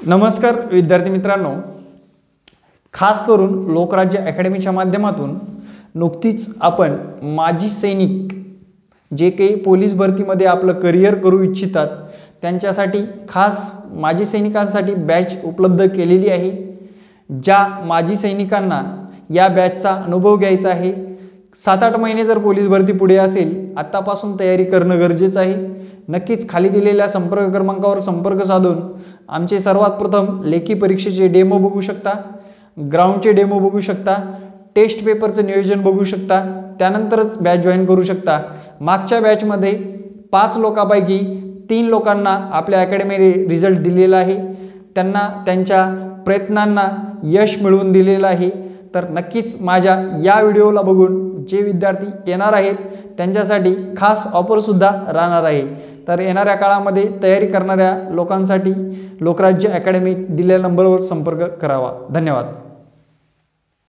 नमस्कार विद्यार्थी मित्रांनो. खास करून लोकराज्य अकॅडमीच्या माध्यमातून नुकतीच आपण माजी सैनिक जे काही पोलीस भरतीमध्ये आपलं करिअर करू इच्छितात त्यांच्यासाठी खास माजी सैनिकांसाठी बॅच उपलब्ध केलेली आहे ज्या माजी सैनिकांना या बॅचचा अनुभव घ्यायचा आहे. सात आठ महिने जर पोलीस भरती पुढे असेल आत्तापासून तयारी करणं गरजेचं आहे. नक्कीच खाली दिलेल्या संपर्क क्रमांकावर संपर्क साधून आमचे सर्वात प्रथम लेखी परीक्षेचे डेमो बघू शकता ग्राउंडचे डेमो बघू शकता टेस्ट पेपरचं नियोजन बघू शकता त्यानंतरच बॅच जॉईन करू शकता. मागच्या बॅचमध्ये पाच लोकांपैकी तीन लोकांना आपल्या अकॅडमी रिझल्ट दिलेला आहे. त्यांना त्यांच्या प्रयत्नांना यश मिळवून दिलेलं आहे. तर नक्कीच माझ्या या व्हिडिओला बघून जे विद्यार्थी येणार आहेत त्यांच्यासाठी खास ऑफरसुद्धा राहणार आहे. तर येणाऱ्या काळामध्ये तयारी करणाऱ्या लोकांसाठी लोकराज्य अकॅडमी दिलेल्या नंबरवर संपर्क करावा. धन्यवाद.